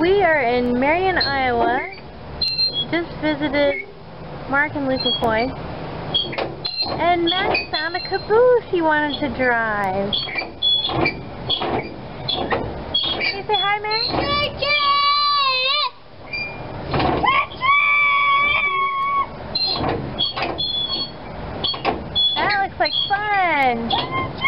We are in Marion, Iowa. Just visited Mark and Luke McCoy. And Max found a caboose he wanted to drive. Can you say hi, Max? That looks like fun!